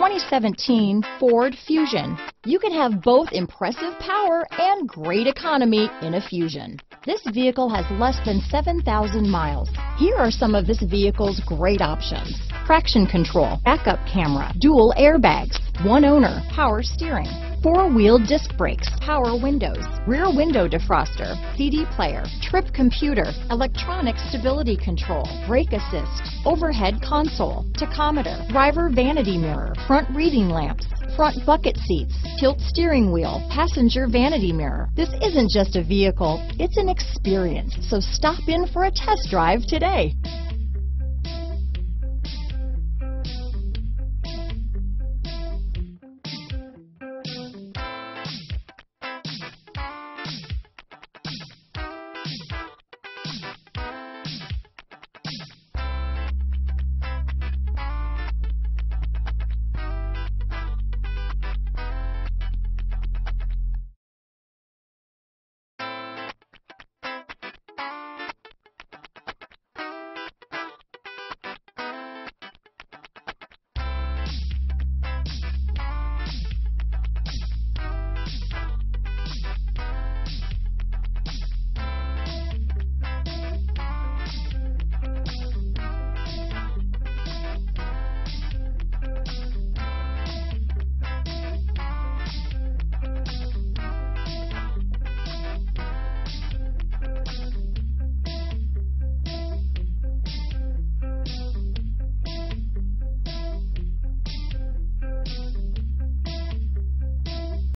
2017 Ford Fusion. You can have both impressive power and great economy in a Fusion. This vehicle has less than 7,000 miles. Here are some of this vehicle's great options. Traction control, backup camera, dual airbags, one owner, power steering, four-wheel disc brakes, power windows, rear window defroster, CD player, trip computer, electronic stability control, brake assist, overhead console, tachometer, driver vanity mirror, front reading lamps, front bucket seats, tilt steering wheel, passenger vanity mirror. This isn't just a vehicle, it's an experience. So stop in for a test drive today.